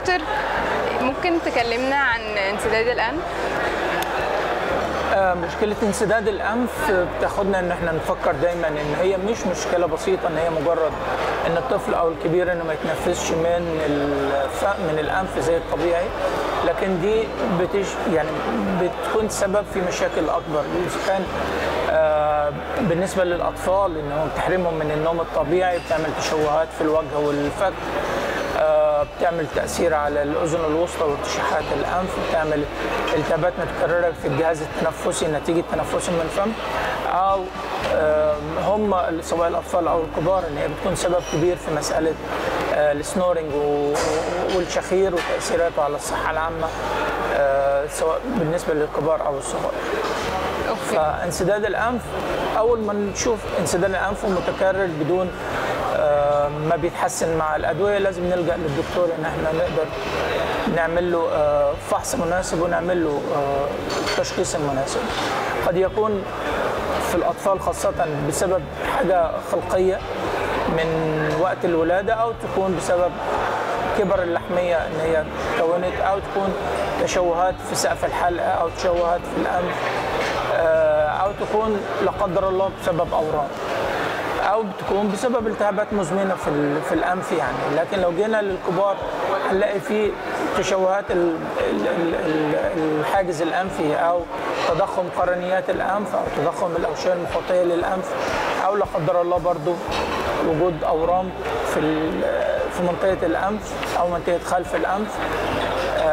دكتور ممكن تكلمنا عن انسداد الأنف؟ آه، مشكلة انسداد الأنف بتاخدنا إن إحنا نفكر دايما إن هي مش مشكلة بسيطة إن هي مجرد إن الطفل أو الكبير إنه ما يتنفسش من. من الأنف زي الطبيعي. لكن دي بتش... يعني بتكون سبب في مشاكل أكبر. إذا كان آه، بالنسبة للأطفال إنهم بتحرمهم من النوم الطبيعي بتعمل تشوهات في الوجه والفك. بتعمل تأثير على الأذن الوسطى وارتشاحات الأنف بتعمل التهابات متكررة في الجهاز التنفسي نتيجة تنفسهم من الفم آه، هم سواء الأطفال أو الكبار إن هي بتكون سبب كبير في مسألة آه، السنورنج والشخير وتأثيراته على الصحة العامة آه، سواء بالنسبة للكبار أو الصغار. فانسداد الأنف أول ما نشوف انسداد الأنف متكرر بدون ما بيتحسن مع الأدوية لازم نلجأ للدكتور إن إحنا نقدر نعمل له آه، فحص مناسب ونعمل له آه، التشخيص المناسب قد يكون في الأطفال خاصة بسبب حاجة خلقية من وقت الولادة أو تكون بسبب كبر اللحمية إن هي تكونت أو تكون تشوهات في سقف الحلقة أو تشوهات في الانف آه، أو تكون لا قدر الله بسبب اورام أو بتكون بسبب التهابات مزمنة في في الأنف يعني. لكن لو جينا للكبار هنلاقي في تشوهات ال- ال- ال- ال- الحاجز الانفي أو تضخم قرنيات الأنف أو تضخم الاوشيه المخاطيه للأنف أو لا قدر الله برضو وجود أورام في في منطقة الأنف أو منطقة خلف الأنف.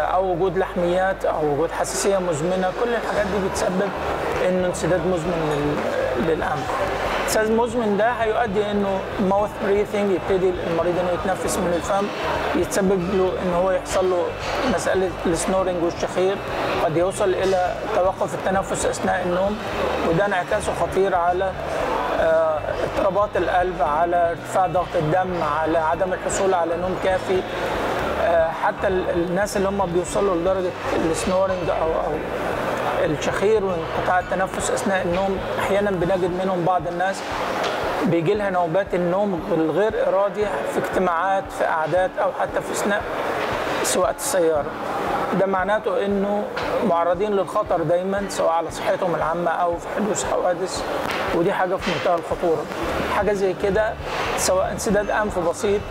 أو وجود لحميات أو وجود حساسية مزمنة كل الحاجات دي بتسبب إنه انسداد مزمن لل- للانف انسداد مزمن ده هيؤدي إنه mouth breathing يبتدي المريض إنه يتنفس من الفم يتسبب له إن هو يحصل له مسألة ال snoring والشخير قد يوصل إلى توقف التنفس أثناء النوم وده انعكاسه خطير على آه، اضطرابات القلب على ارتفاع ضغط الدم على عدم الحصول على نوم كافي. حتى ال- الناس اللي هم بيوصلوا لدرجة السنورنج أو أو الشخير وانقطاع التنفس أثناء النوم أحيانا بنجد منهم بعض الناس. بيجي لها نوبات النوم بالغير إرادي في اجتماعات في قعدات أو حتى في أثناء سواقة السيارة. ده معناته إنه معرضين للخطر دايما سواء على صحتهم العامة أو في حدوث حوادث ودي حاجة في منتهى الخطورة. حاجة زي كده سواء انسداد أنف بسيط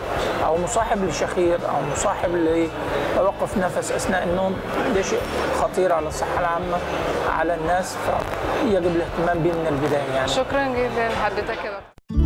أو مصاحب لشخير أو مصاحب لتوقف نفس أثناء النوم ده شيء خطير على الصحة العامة على الناس فيجب الاهتمام بيه من البداية يعني. شكرا جدا لحضرتك يا دكتور.